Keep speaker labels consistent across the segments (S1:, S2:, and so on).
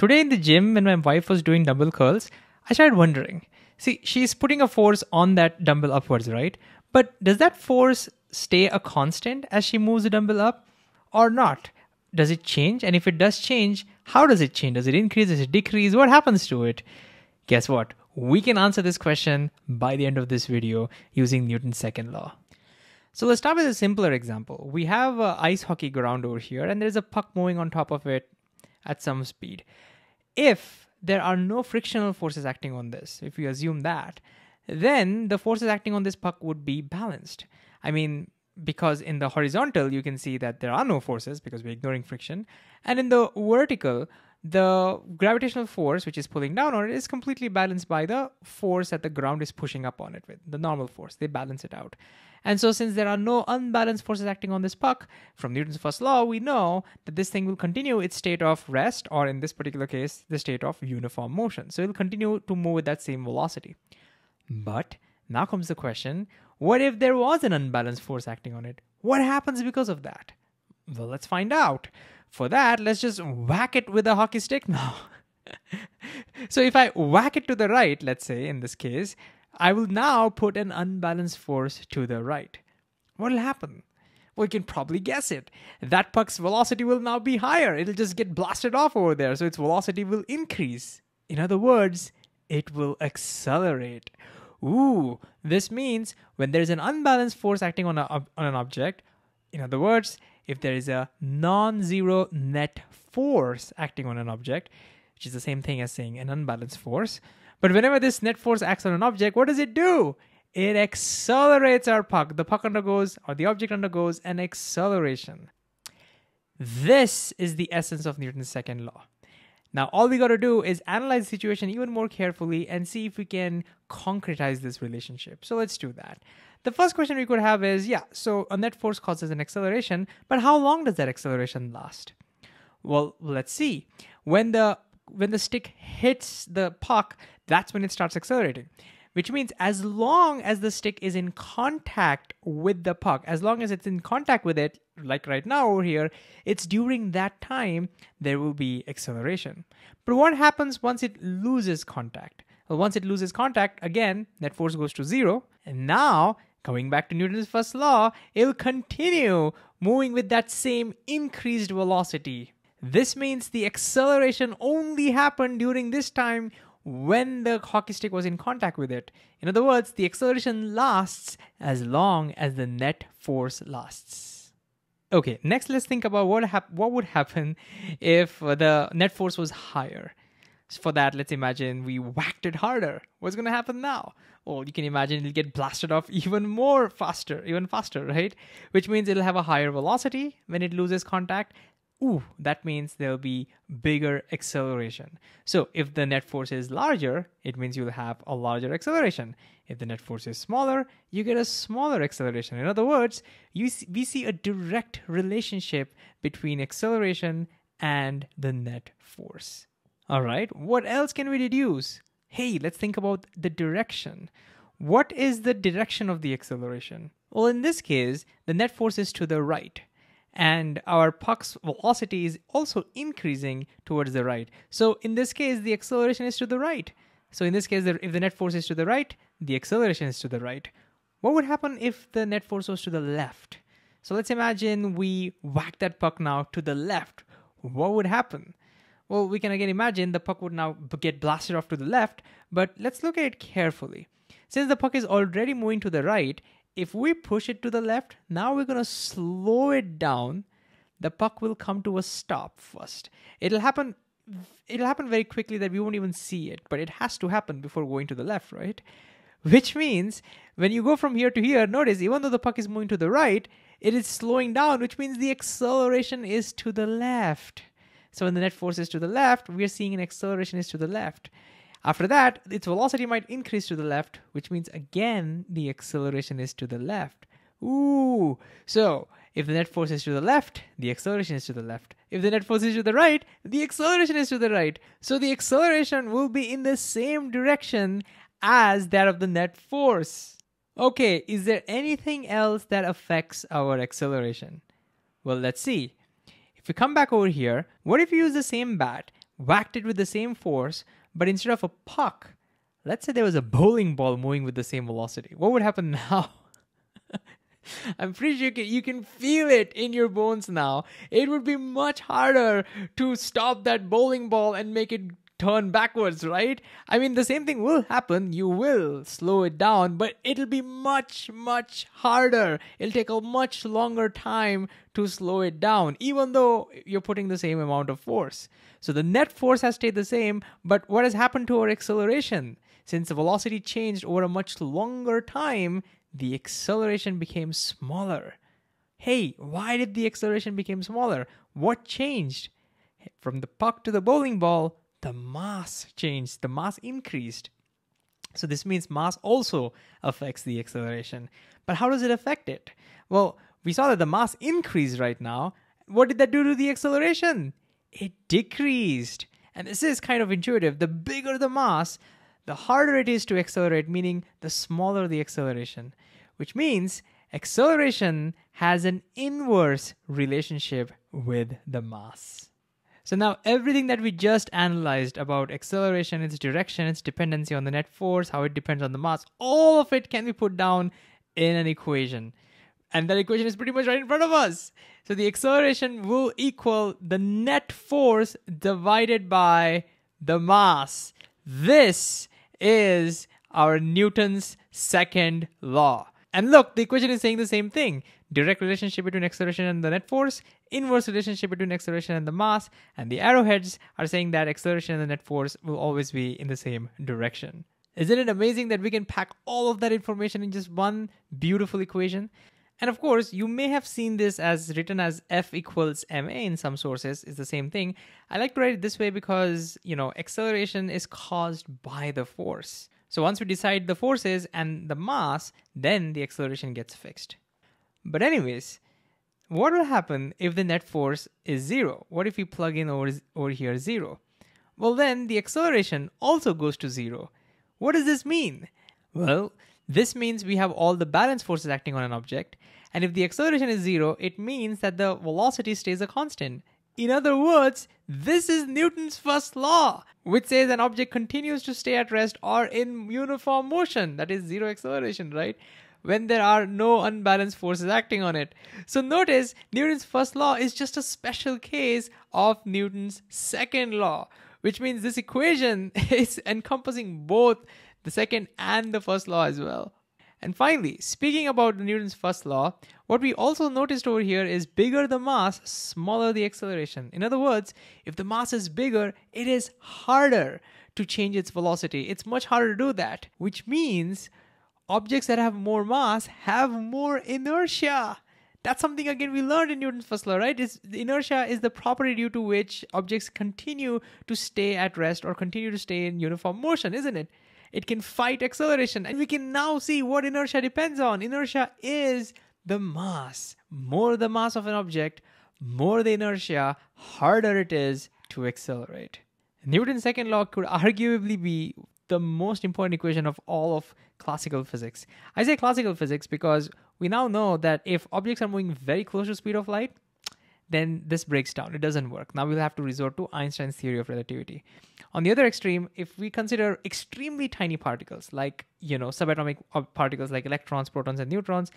S1: Today in the gym, when my wife was doing dumbbell curls, I started wondering. See, she's putting a force on that dumbbell upwards, right? But does that force stay a constant as she moves the dumbbell up or not? Does it change? And if it does change, how does it change? Does it increase? Does it decrease? What happens to it? Guess what? We can answer this question by the end of this video using Newton's second law. So let's start with a simpler example. We have an ice hockey ground over here, and there's a puck moving on top of it at some speed. If there are no frictional forces acting on this, if we assume that, then the forces acting on this puck would be balanced. I mean, because in the horizontal, you can see that there are no forces because we're ignoring friction. And in the vertical, the gravitational force, which is pulling down on it, is completely balanced by the force that the ground is pushing up on it with, the normal force. They balance it out. And so, since there are no unbalanced forces acting on this puck, from Newton's first law, we know that this thing will continue its state of rest, or in this particular case, the state of uniform motion. So, it will continue to move with that same velocity. But now comes the question what if there was an unbalanced force acting on it? What happens because of that? Well, let's find out. For that, let's just whack it with a hockey stick now. so if I whack it to the right, let's say in this case, I will now put an unbalanced force to the right. What will happen? Well, you can probably guess it. That puck's velocity will now be higher. It'll just get blasted off over there, so its velocity will increase. In other words, it will accelerate. Ooh, this means when there is an unbalanced force acting on, a, on an object, in other words, if there is a non zero net force acting on an object, which is the same thing as saying an unbalanced force, but whenever this net force acts on an object, what does it do? It accelerates our puck. The puck undergoes, or the object undergoes, an acceleration. This is the essence of Newton's second law. Now, all we got to do is analyze the situation even more carefully and see if we can concretize this relationship. So let's do that. The first question we could have is yeah, so a net force causes an acceleration, but how long does that acceleration last? Well, let's see. When the when the stick hits the puck, that's when it starts accelerating which means as long as the stick is in contact with the puck, as long as it's in contact with it, like right now over here, it's during that time there will be acceleration. But what happens once it loses contact? Well, once it loses contact, again, net force goes to zero. And now, coming back to Newton's first law, it'll continue moving with that same increased velocity. This means the acceleration only happened during this time when the hockey stick was in contact with it. In other words, the acceleration lasts as long as the net force lasts. Okay, next let's think about what hap- what would happen if uh, the net force was higher. For that, let's imagine we whacked it harder. What's going to happen now? Well, you can imagine it'll get blasted off even more faster, even faster, right? Which means it'll have a higher velocity when it loses contact ooh, that means there'll be bigger acceleration. So if the net force is larger, it means you'll have a larger acceleration. If the net force is smaller, you get a smaller acceleration. In other words, see, we see a direct relationship between acceleration and the net force. All right, what else can we deduce? Hey, let's think about the direction. What is the direction of the acceleration? Well, in this case, the net force is to the right and our puck's velocity is also increasing towards the right. So in this case, the acceleration is to the right. So in this case, if the net force is to the right, the acceleration is to the right. What would happen if the net force was to the left? So let's imagine we whack that puck now to the left. What would happen? Well, we can again imagine the puck would now get blasted off to the left, but let's look at it carefully. Since the puck is already moving to the right, if we push it to the left, now we're going to slow it down. The puck will come to a stop first. It'll happen it'll happen very quickly that we won't even see it, but it has to happen before going to the left, right? Which means when you go from here to here, notice even though the puck is moving to the right, it is slowing down, which means the acceleration is to the left. So when the net force is to the left, we are seeing an acceleration is to the left. After that, its velocity might increase to the left, which means again the acceleration is to the left. Ooh, so if the net force is to the left, the acceleration is to the left. If the net force is to the right, the acceleration is to the right. So the acceleration will be in the same direction as that of the net force. Okay, is there anything else that affects our acceleration? Well, let's see. If we come back over here, what if we use the same bat whacked it with the same force, but instead of a puck, let's say there was a bowling ball moving with the same velocity. What would happen now? I'm pretty sure you can, you can feel it in your bones now. It would be much harder to stop that bowling ball and make it turn backwards, right? I mean, the same thing will happen. You will slow it down, but it'll be much, much harder. It'll take a much longer time to slow it down, even though you're putting the same amount of force. So the net force has stayed the same, but what has happened to our acceleration? Since the velocity changed over a much longer time, the acceleration became smaller. Hey, why did the acceleration become smaller? What changed? From the puck to the bowling ball, the mass changed, the mass increased. So this means mass also affects the acceleration. But how does it affect it? Well, we saw that the mass increased right now. What did that do to the acceleration? It decreased. And this is kind of intuitive. The bigger the mass, the harder it is to accelerate, meaning the smaller the acceleration, which means acceleration has an inverse relationship with the mass. So now everything that we just analyzed about acceleration, its direction, its dependency on the net force, how it depends on the mass, all of it can be put down in an equation. And that equation is pretty much right in front of us. So the acceleration will equal the net force divided by the mass. This is our Newton's second law. And look, the equation is saying the same thing. Direct relationship between acceleration and the net force, inverse relationship between acceleration and the mass, and the arrowheads are saying that acceleration and the net force will always be in the same direction. Isn't it amazing that we can pack all of that information in just one beautiful equation? And of course, you may have seen this as written as F equals ma in some sources. It's the same thing. I like to write it this way because, you know, acceleration is caused by the force. So once we decide the forces and the mass, then the acceleration gets fixed. But anyways, what will happen if the net force is zero? What if we plug in over, over here zero? Well, then the acceleration also goes to zero. What does this mean? Well, this means we have all the balance forces acting on an object, and if the acceleration is zero, it means that the velocity stays a constant. In other words, this is Newton's first law, which says an object continues to stay at rest or in uniform motion, that is zero acceleration, right? When there are no unbalanced forces acting on it. So notice Newton's first law is just a special case of Newton's second law, which means this equation is encompassing both the second and the first law as well. And finally, speaking about Newton's first law, what we also noticed over here is bigger the mass, smaller the acceleration. In other words, if the mass is bigger, it is harder to change its velocity. It's much harder to do that, which means objects that have more mass have more inertia. That's something again we learned in Newton's first law, right? Is inertia is the property due to which objects continue to stay at rest or continue to stay in uniform motion, isn't it? It can fight acceleration. And we can now see what inertia depends on. Inertia is the mass. More the mass of an object, more the inertia, harder it is to accelerate. Newton's second law could arguably be the most important equation of all of classical physics. I say classical physics because we now know that if objects are moving very close to speed of light, then this breaks down. It doesn't work. Now we'll have to resort to Einstein's theory of relativity. On the other extreme, if we consider extremely tiny particles like, you know, subatomic uh, particles like electrons, protons, and neutrons,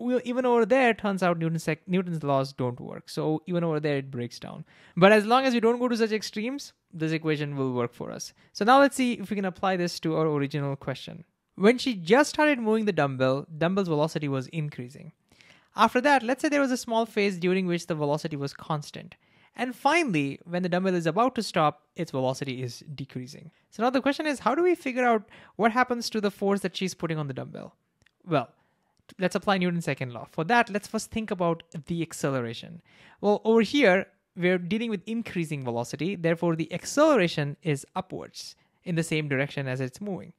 S1: even over there, turns out Newton's, sec- Newton's laws don't work. So even over there, it breaks down. But as long as we don't go to such extremes, this equation will work for us. So now let's see if we can apply this to our original question. When she just started moving the dumbbell, dumbbell's velocity was increasing. After that, let's say there was a small phase during which the velocity was constant. And finally, when the dumbbell is about to stop, its velocity is decreasing. So now the question is how do we figure out what happens to the force that she's putting on the dumbbell? Well, let's apply Newton's second law. For that, let's first think about the acceleration. Well, over here, we're dealing with increasing velocity, therefore, the acceleration is upwards in the same direction as it's moving.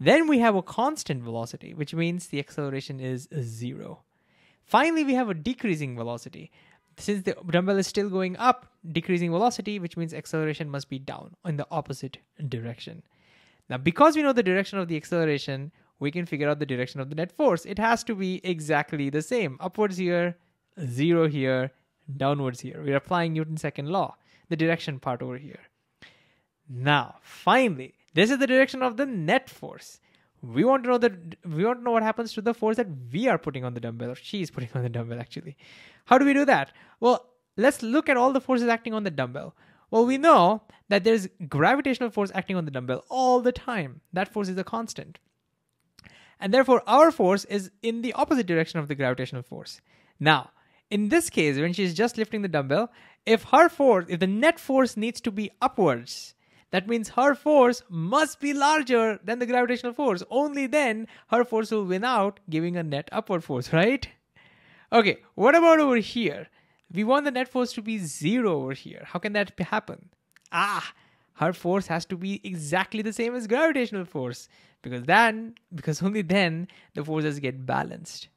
S1: Then we have a constant velocity, which means the acceleration is zero. Finally, we have a decreasing velocity. Since the dumbbell is still going up, decreasing velocity, which means acceleration must be down in the opposite direction. Now, because we know the direction of the acceleration, we can figure out the direction of the net force. It has to be exactly the same. Upwards here, zero here, downwards here. We're applying Newton's second law, the direction part over here. Now, finally, this is the direction of the net force. We want to know that we want to know what happens to the force that we are putting on the dumbbell, or she is putting on the dumbbell actually. How do we do that? Well, let's look at all the forces acting on the dumbbell. Well, we know that there's gravitational force acting on the dumbbell all the time. That force is a constant. And therefore, our force is in the opposite direction of the gravitational force. Now, in this case, when she's just lifting the dumbbell, if her force, if the net force needs to be upwards, that means her force must be larger than the gravitational force. Only then her force will win out, giving a net upward force, right? Okay, what about over here? We want the net force to be zero over here. How can that happen? Ah, her force has to be exactly the same as gravitational force because then because only then the forces get balanced.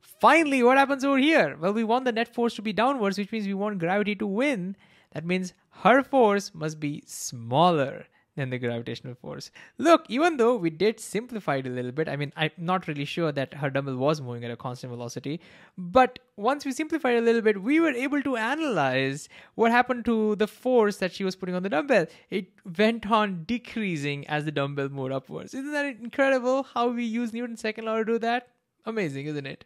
S1: Finally, what happens over here? Well, we want the net force to be downwards, which means we want gravity to win. That means her force must be smaller than the gravitational force. Look, even though we did simplify it a little bit, I mean, I'm not really sure that her dumbbell was moving at a constant velocity, but once we simplified a little bit, we were able to analyze what happened to the force that she was putting on the dumbbell. It went on decreasing as the dumbbell moved upwards. Isn't that incredible how we use Newton's second law to do that? Amazing, isn't it?